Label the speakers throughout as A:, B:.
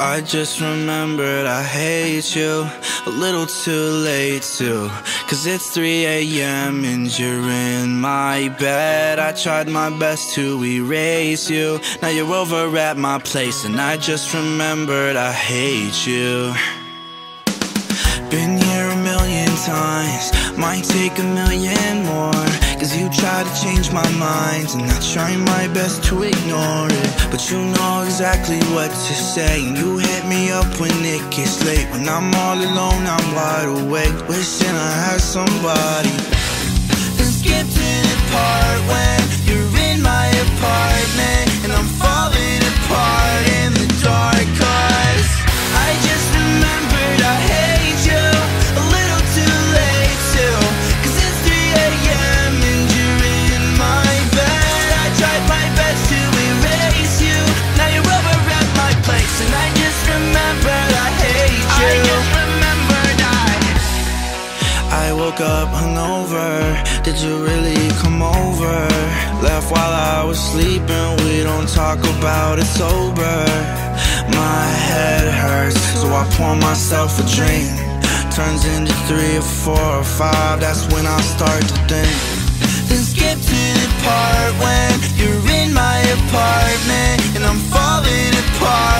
A: I just remembered I hate you A little too late too Cause it's 3 a.m. and you're in my bed. I tried my best to erase you. Now you're over at my place And I just remembered I hate you. Been here a million times Might take a million more You try to change my mind And I try my best to ignore it. But you know exactly what to say And you hit me up when it gets late. When I'm all alone, I'm wide awake Wishing I had somebody woke up hungover. Did you really come over? Left while I was sleeping. We don't talk about it sober. My head hurts, so I pour myself a drink. Turns into three or four or five. That's when I start to think. Then skip to the part when you're in my apartment and I'm falling apart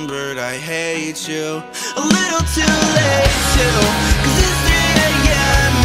A: just remembered I hate you. A little too late too. Cause it's 3 a.m.